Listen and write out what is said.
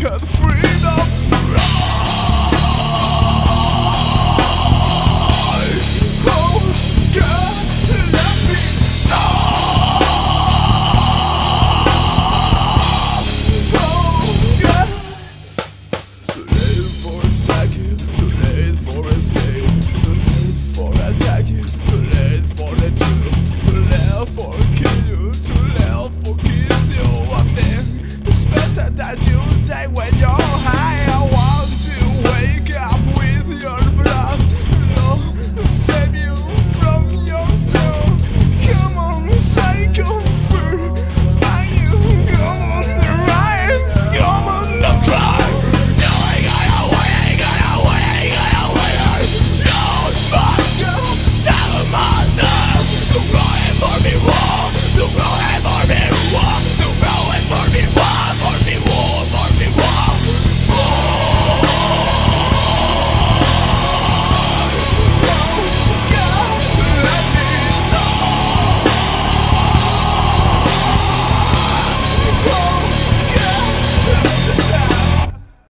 cut free.